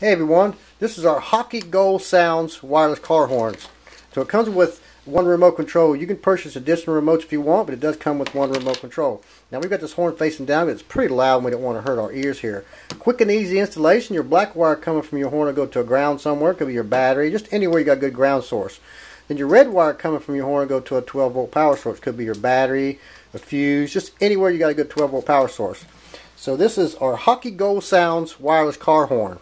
Hey everyone, this is our Hockey Goal Sounds wireless car horns. So it comes with one remote control. You can purchase additional remotes if you want, but it does come with one remote control. Now we've got this horn facing down, it's pretty loud and we don't want to hurt our ears here. Quick and easy installation. Your black wire coming from your horn will go to a ground somewhere. It could be your battery, just anywhere you got a good ground source. Then your red wire coming from your horn will go to a 12 volt power source. Could be your battery, a fuse, just anywhere you got a good 12 volt power source. So this is our Hockey Goal Sounds wireless car horn.